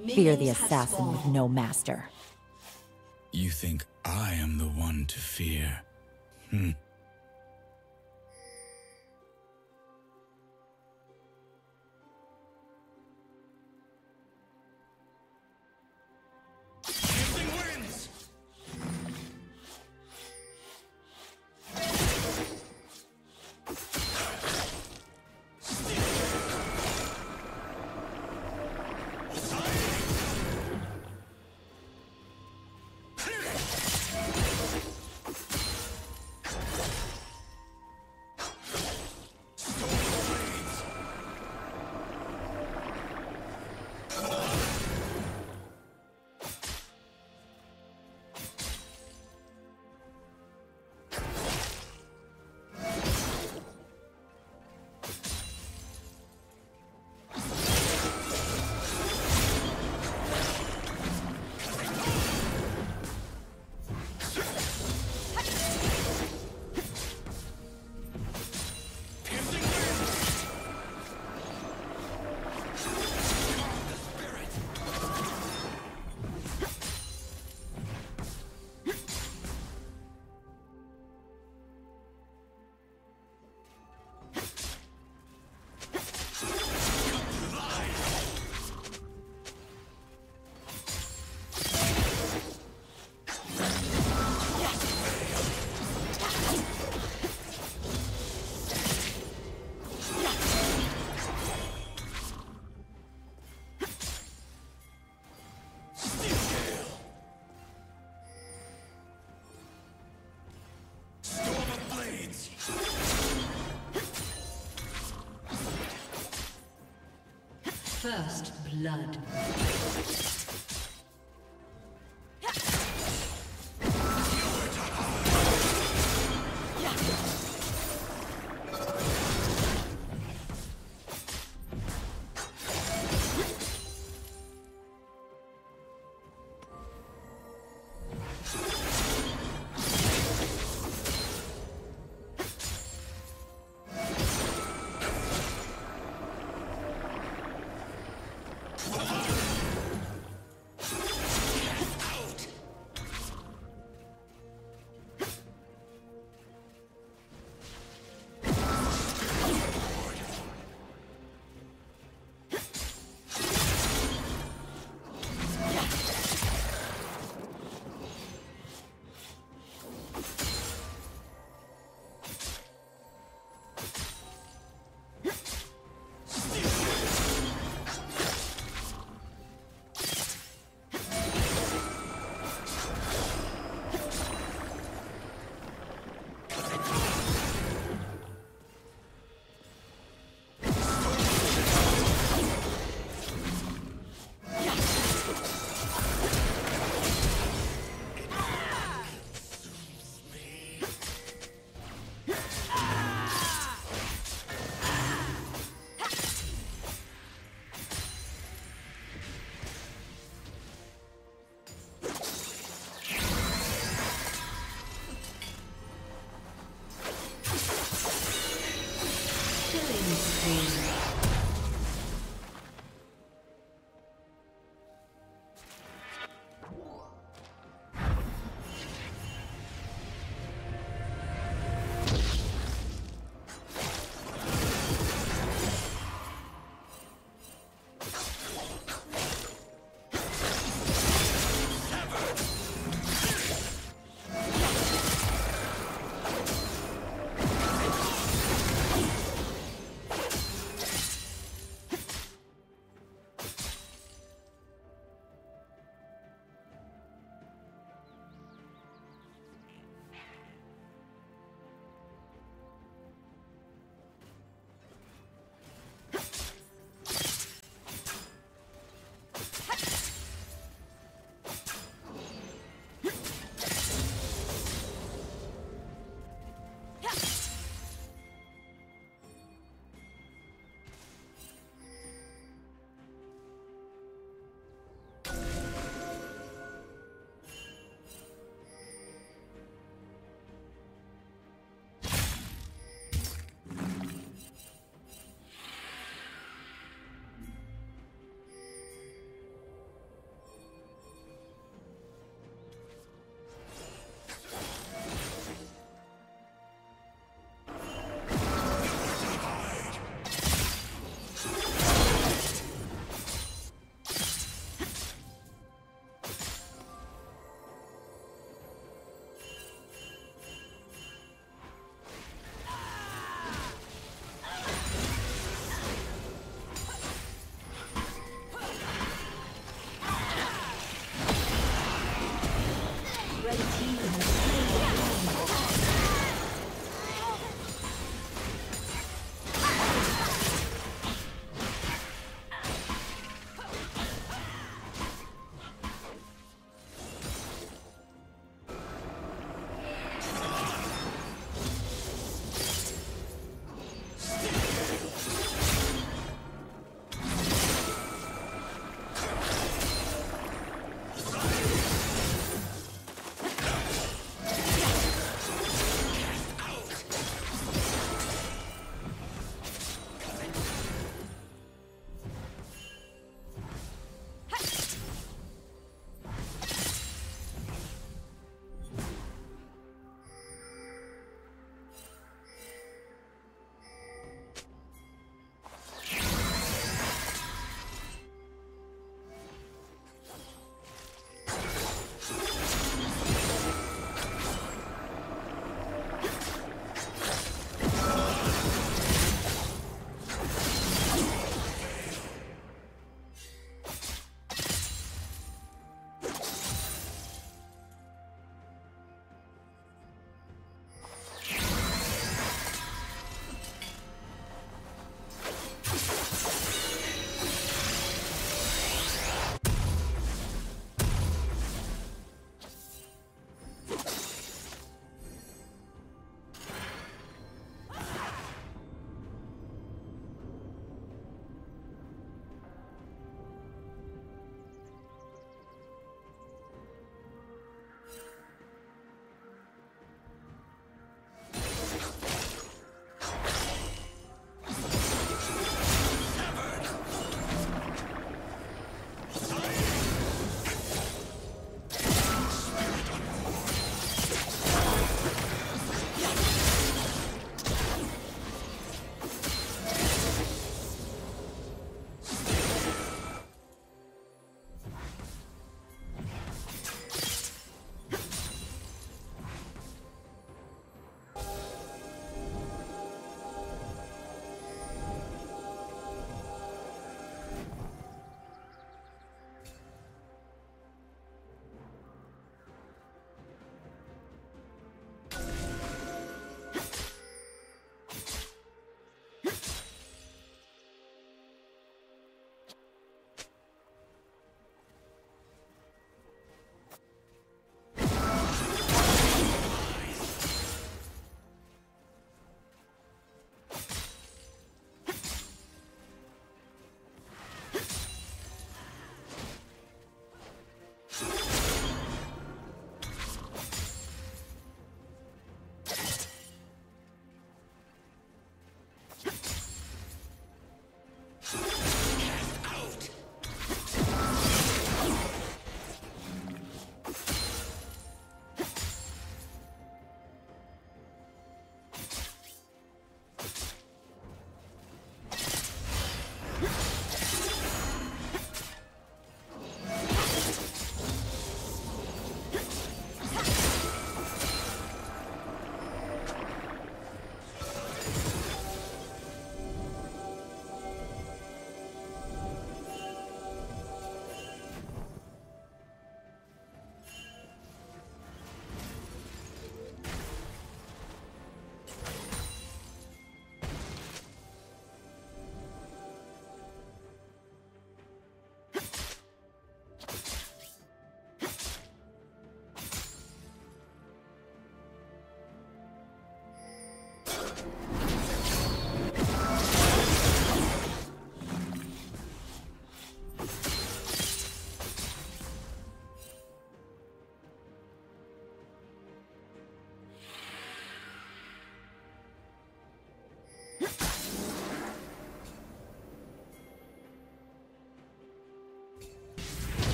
Fear the assassin with no master. You think I am the one to fear? Hmm. First blood.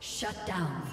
Shut down.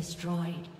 Destroyed.